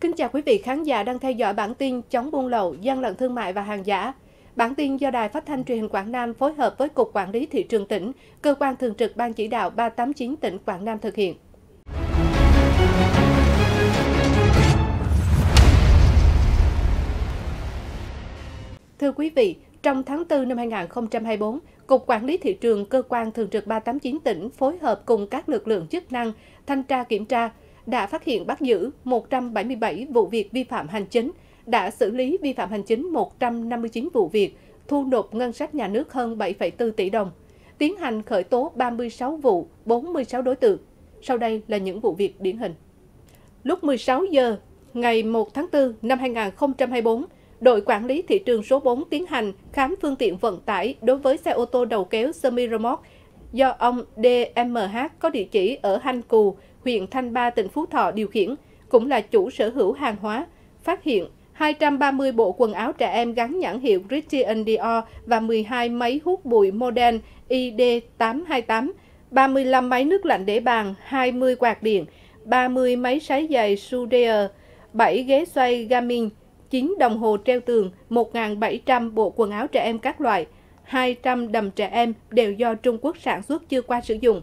kính chào quý vị khán giả đang theo dõi bản tin chống buôn lậu, gian lận thương mại và hàng giả. Bản tin do Đài Phát thanh Truyền hình Quảng Nam phối hợp với Cục Quản lý Thị trường tỉnh, cơ quan thường trực Ban chỉ đạo 389 tỉnh Quảng Nam thực hiện. Thưa quý vị, trong tháng 4 năm 2024, Cục Quản lý Thị trường Cơ quan Thường trực 389 tỉnh phối hợp cùng các lực lượng chức năng thanh tra kiểm tra, đã phát hiện bắt giữ 177 vụ việc vi phạm hành chính, đã xử lý vi phạm hành chính 159 vụ việc, thu nộp ngân sách nhà nước hơn 7,4 tỷ đồng, tiến hành khởi tố 36 vụ, 46 đối tượng. Sau đây là những vụ việc điển hình. Lúc 16 giờ ngày 1 tháng 4 năm 2024, đội quản lý thị trường số 4 tiến hành khám phương tiện vận tải đối với xe ô tô đầu kéo semi remote do ông DMH có địa chỉ ở Hanh Cù, huyện Thanh Ba, tỉnh Phú Thọ điều khiển, cũng là chủ sở hữu hàng hóa, phát hiện 230 bộ quần áo trẻ em gắn nhãn hiệu Christian Dior và 12 máy hút bụi modern ID828, 35 máy nước lạnh để bàn, 20 quạt điện, 30 máy sấy giày Sudeer, 7 ghế xoay Garmin, 9 đồng hồ treo tường, 1.700 bộ quần áo trẻ em các loại, 200 đầm trẻ em đều do Trung Quốc sản xuất chưa qua sử dụng.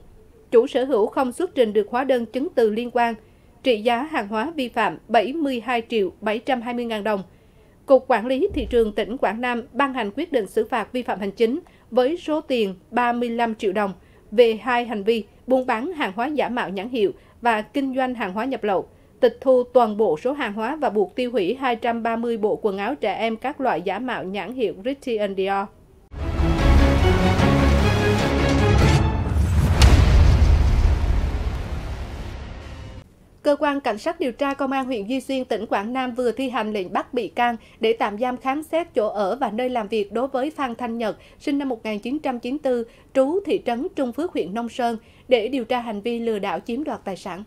Chủ sở hữu không xuất trình được hóa đơn chứng từ liên quan. Trị giá hàng hóa vi phạm 72 triệu 720 ngàn đồng. Cục Quản lý Thị trường tỉnh Quảng Nam ban hành quyết định xử phạt vi phạm hành chính với số tiền 35 triệu đồng về hai hành vi buôn bán hàng hóa giả mạo nhãn hiệu và kinh doanh hàng hóa nhập lậu, tịch thu toàn bộ số hàng hóa và buộc tiêu hủy 230 bộ quần áo trẻ em các loại giả mạo nhãn hiệu Christian Dior. Cơ quan Cảnh sát điều tra Công an huyện Duy Xuyên, tỉnh Quảng Nam vừa thi hành lệnh bắt bị can để tạm giam khám xét chỗ ở và nơi làm việc đối với Phan Thanh Nhật, sinh năm 1994, trú thị trấn Trung Phước, huyện Nông Sơn, để điều tra hành vi lừa đảo chiếm đoạt tài sản.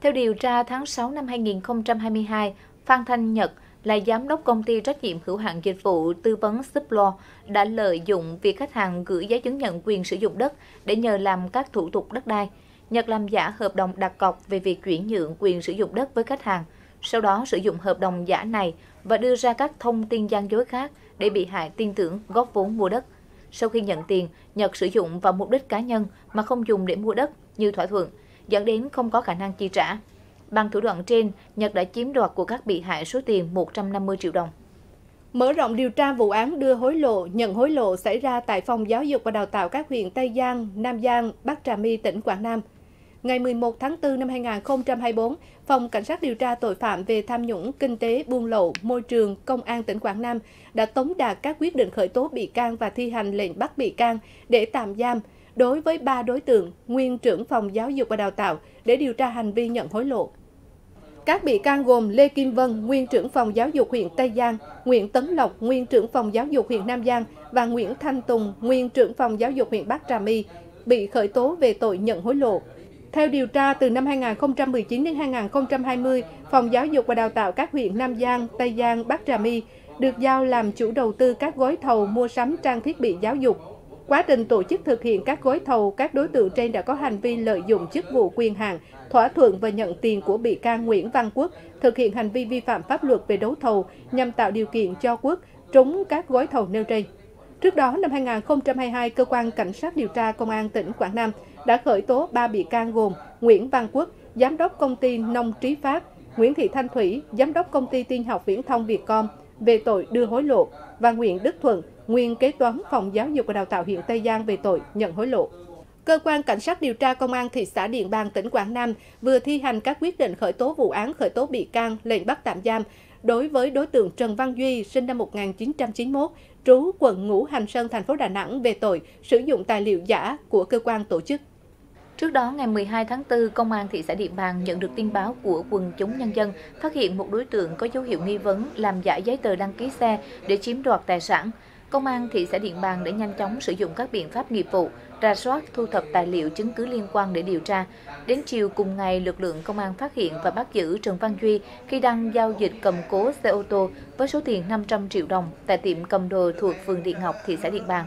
Theo điều tra tháng 6 năm 2022, Phan Thanh Nhật là giám đốc công ty trách nhiệm hữu hạn dịch vụ tư vấn Suplo đã lợi dụng việc khách hàng gửi giấy chứng nhận quyền sử dụng đất để nhờ làm các thủ tục đất đai. Nhật làm giả hợp đồng đặt cọc về việc chuyển nhượng quyền sử dụng đất với khách hàng, sau đó sử dụng hợp đồng giả này và đưa ra các thông tin gian dối khác để bị hại tin tưởng góp vốn mua đất. Sau khi nhận tiền, Nhật sử dụng vào mục đích cá nhân mà không dùng để mua đất như thỏa thuận, dẫn đến không có khả năng chi trả. Bằng thủ đoạn trên, Nhật đã chiếm đoạt của các bị hại số tiền 150 triệu đồng. Mở rộng điều tra vụ án đưa hối lộ, nhận hối lộ xảy ra tại Phòng Giáo dục và Đào tạo các huyện Tây Giang, Nam Giang, Bắc Trà My, tỉnh Quảng Nam. Ngày 11 tháng 4 năm 2024, Phòng Cảnh sát điều tra tội phạm về tham nhũng kinh tế buôn lậu môi trường Công an tỉnh Quảng Nam đã tống đạt các quyết định khởi tố bị can và thi hành lệnh bắt bị can để tạm giam đối với ba đối tượng nguyên trưởng phòng giáo dục và đào tạo để điều tra hành vi nhận hối lộ. Các bị can gồm Lê Kim Vân, nguyên trưởng phòng giáo dục huyện Tây Giang, Nguyễn Tấn Lộc, nguyên trưởng phòng giáo dục huyện Nam Giang và Nguyễn Thanh Tùng, nguyên trưởng phòng giáo dục huyện Bắc Trà My bị khởi tố về tội nhận hối lộ. Theo điều tra, từ năm 2019 đến 2020, Phòng Giáo dục và Đào tạo các huyện Nam Giang, Tây Giang, Bắc Trà My được giao làm chủ đầu tư các gói thầu mua sắm trang thiết bị giáo dục. Quá trình tổ chức thực hiện các gói thầu, các đối tượng trên đã có hành vi lợi dụng chức vụ quyền hạn, thỏa thuận và nhận tiền của bị can Nguyễn Văn Quốc, thực hiện hành vi vi phạm pháp luật về đấu thầu nhằm tạo điều kiện cho Quốc trúng các gói thầu nêu trên. Trước đó, năm 2022, Cơ quan Cảnh sát điều tra Công an tỉnh Quảng Nam đã khởi tố 3 bị can gồm Nguyễn Văn Quốc, Giám đốc công ty Nông Trí Phát, Nguyễn Thị Thanh Thủy, Giám đốc công ty tin học viễn thông Vietcom về tội đưa hối lộ và Nguyễn Đức Thuận, nguyên kế toán phòng giáo dục và đào tạo huyện Tây Giang về tội nhận hối lộ. Cơ quan Cảnh sát điều tra Công an thị xã Điện Bàn, tỉnh Quảng Nam vừa thi hành các quyết định khởi tố vụ án khởi tố bị can, lệnh bắt tạm giam đối với đối tượng Trần Văn Duy, sinh năm 1991, trú quận Ngũ Hành Sơn, thành phố Đà Nẵng về tội sử dụng tài liệu giả của cơ quan tổ chức. Trước đó, ngày 12 tháng 4, Công an thị xã Điện Bàn nhận được tin báo của quần chúng nhân dân phát hiện một đối tượng có dấu hiệu nghi vấn làm giả giấy tờ đăng ký xe để chiếm đoạt tài sản. Công an thị xã Điện Bàn đã nhanh chóng sử dụng các biện pháp nghiệp vụ, ra soát thu thập tài liệu chứng cứ liên quan để điều tra. Đến chiều cùng ngày, lực lượng công an phát hiện và bắt giữ Trần Văn Duy khi đang giao dịch cầm cố xe ô tô với số tiền 500 triệu đồng tại tiệm cầm đồ thuộc phường Điện Ngọc, thị xã Điện Bàn.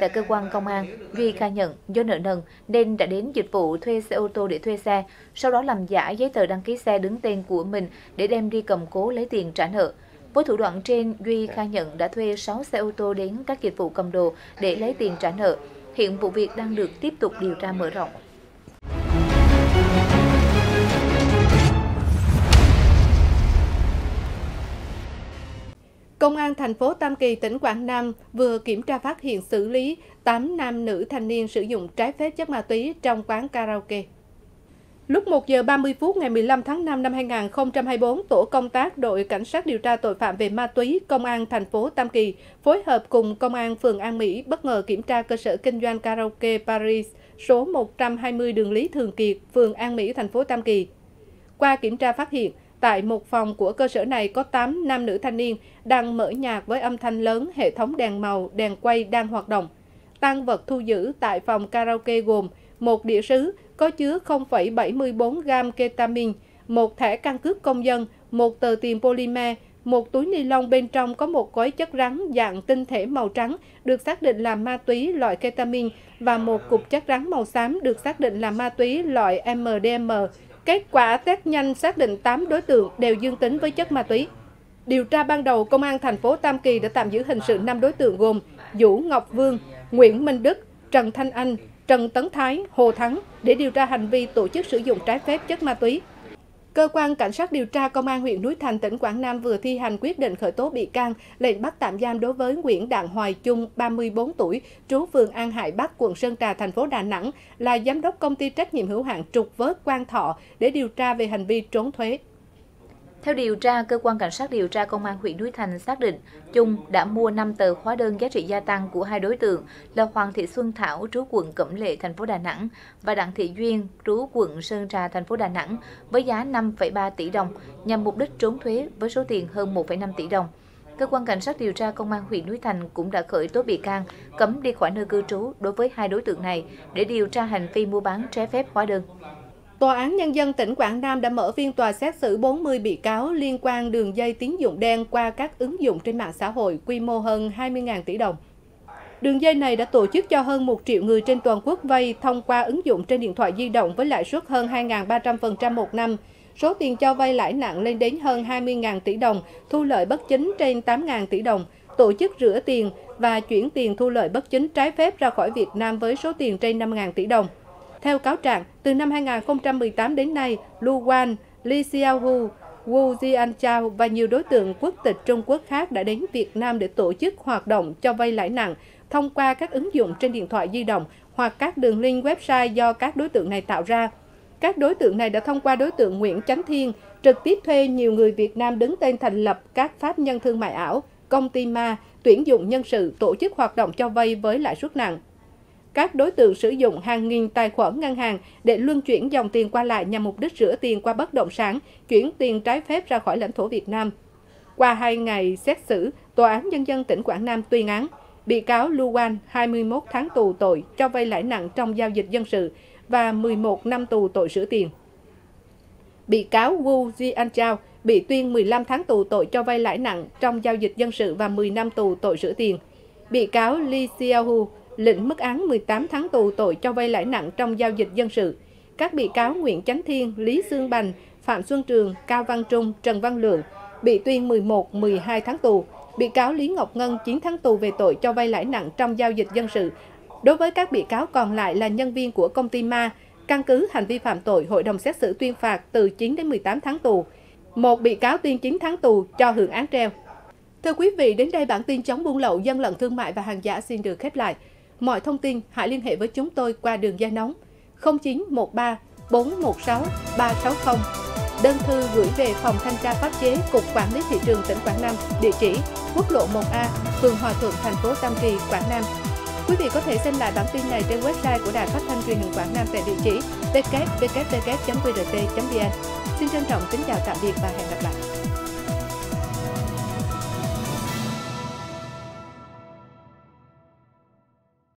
Tại cơ quan công an, Duy khai nhận do nợ nần nên đã đến dịch vụ thuê xe ô tô để thuê xe, sau đó làm giả giấy tờ đăng ký xe đứng tên của mình để đem đi cầm cố lấy tiền trả nợ. Với thủ đoạn trên, Duy khai nhận đã thuê 6 xe ô tô đến các dịch vụ cầm đồ để lấy tiền trả nợ. Hiện vụ việc đang được tiếp tục điều tra mở rộng. Công an thành phố Tam Kỳ, tỉnh Quảng Nam vừa kiểm tra phát hiện xử lý 8 nam nữ thanh niên sử dụng trái phép chất ma túy trong quán karaoke. Lúc 1 giờ 30 phút ngày 15 tháng 5 năm 2024, tổ công tác đội cảnh sát điều tra tội phạm về ma túy công an thành phố Tam Kỳ phối hợp cùng công an phường An Mỹ bất ngờ kiểm tra cơ sở kinh doanh karaoke Paris số 120 đường Lý Thường Kiệt, phường An Mỹ, thành phố Tam Kỳ. Qua kiểm tra phát hiện, tại một phòng của cơ sở này có 8 nam nữ thanh niên đang mở nhạc với âm thanh lớn, hệ thống đèn màu, đèn quay đang hoạt động. Tăng vật thu giữ tại phòng karaoke gồm một đĩa sứ, có chứa 0,74 gam ketamin, một thẻ căn cước công dân, một tờ tiền polymer, một túi ni lông bên trong có một gói chất rắn dạng tinh thể màu trắng được xác định là ma túy loại ketamin và một cục chất rắn màu xám được xác định là ma túy loại MDM. Kết quả test nhanh xác định 8 đối tượng đều dương tính với chất ma túy. Điều tra ban đầu, Công an thành phố Tam Kỳ đã tạm giữ hình sự 5 đối tượng gồm Vũ Ngọc Vương, Nguyễn Minh Đức, Trần Thanh Anh, Trần Tấn Thái, Hồ Thắng để điều tra hành vi tổ chức sử dụng trái phép chất ma túy. Cơ quan Cảnh sát điều tra Công an huyện Núi Thành, tỉnh Quảng Nam vừa thi hành quyết định khởi tố bị can, lệnh bắt tạm giam đối với Nguyễn Đặng Hoài Trung, 34 tuổi, trú phường An Hải Bắc, quận Sơn Trà, thành phố Đà Nẵng, là giám đốc công ty trách nhiệm hữu hạn trục vớt Quang Thọ để điều tra về hành vi trốn thuế. Theo điều tra, cơ quan cảnh sát điều tra công an huyện Núi Thành xác định Trung đã mua 5 tờ hóa đơn giá trị gia tăng của hai đối tượng là Hoàng Thị Xuân Thảo, trú quận Cẩm Lệ, thành phố Đà Nẵng và Đặng Thị Duyên, trú quận Sơn Trà, thành phố Đà Nẵng với giá 5,3 tỷ đồng nhằm mục đích trốn thuế với số tiền hơn 1,5 tỷ đồng. Cơ quan cảnh sát điều tra công an huyện Núi Thành cũng đã khởi tố bị can, cấm đi khỏi nơi cư trú đối với hai đối tượng này để điều tra hành vi mua bán trái phép hóa đơn. Tòa án Nhân dân tỉnh Quảng Nam đã mở phiên tòa xét xử 40 bị cáo liên quan đường dây tín dụng đen qua các ứng dụng trên mạng xã hội quy mô hơn 20.000 tỷ đồng. Đường dây này đã tổ chức cho hơn 1 triệu người trên toàn quốc vay thông qua ứng dụng trên điện thoại di động với lãi suất hơn 2.300% một năm. Số tiền cho vay lãi nặng lên đến hơn 20.000 tỷ đồng, thu lợi bất chính trên 8.000 tỷ đồng, tổ chức rửa tiền và chuyển tiền thu lợi bất chính trái phép ra khỏi Việt Nam với số tiền trên 5.000 tỷ đồng. Theo cáo trạng, từ năm 2018 đến nay, Lu Wan, Li Xiaohu, Wu Jianchao và nhiều đối tượng quốc tịch Trung Quốc khác đã đến Việt Nam để tổ chức hoạt động cho vay lãi nặng thông qua các ứng dụng trên điện thoại di động hoặc các đường link website do các đối tượng này tạo ra. Các đối tượng này đã thông qua đối tượng Nguyễn Chánh Thiên trực tiếp thuê nhiều người Việt Nam đứng tên thành lập các pháp nhân thương mại ảo, công ty ma, tuyển dụng nhân sự tổ chức hoạt động cho vay với lãi suất nặng các đối tượng sử dụng hàng nghìn tài khoản ngân hàng để luân chuyển dòng tiền qua lại nhằm mục đích rửa tiền qua bất động sản, chuyển tiền trái phép ra khỏi lãnh thổ Việt Nam. Qua hai ngày xét xử, Tòa án Nhân dân tỉnh Quảng Nam tuyên án bị cáo Lu Wan 21 tháng tù tội cho vay lãi nặng trong giao dịch dân sự và 11 năm tù tội rửa tiền. Bị cáo Wu Jianchao bị tuyên 15 tháng tù tội cho vay lãi nặng trong giao dịch dân sự và 10 năm tù tội rửa tiền. Bị cáo Li Xiaohu lệnh mức án 18 tháng tù tội cho vay lãi nặng trong giao dịch dân sự. Các bị cáo Nguyễn Chánh Thiên, Lý Sương Bành, Phạm Xuân Trường, Cao Văn Trung, Trần Văn Lượng bị tuyên 11, 12 tháng tù. Bị cáo Lý Ngọc Ngân 9 tháng tù về tội cho vay lãi nặng trong giao dịch dân sự. Đối với các bị cáo còn lại là nhân viên của công ty Ma, căn cứ hành vi phạm tội, hội đồng xét xử tuyên phạt từ 9 đến 18 tháng tù. Một bị cáo tuyên 9 tháng tù cho hưởng án treo. Thưa quý vị, đến đây bản tin chống buôn lậu, dân lận thương mại và hàng giả xin được khép lại. Mọi thông tin hãy liên hệ với chúng tôi qua đường dây nóng 0913 416 360. Đơn thư gửi về Phòng Thanh tra Pháp chế Cục Quản lý Thị trường tỉnh Quảng Nam, địa chỉ quốc lộ 1A, phường Hòa Thuận, thành phố Tam Kỳ, Quảng Nam. Quý vị có thể xem lại bản tin này trên website của Đài Phát thanh Truyền hình Quảng Nam tại địa chỉ www.qrt.vn. Xin trân trọng kính chào tạm biệt và hẹn gặp lại.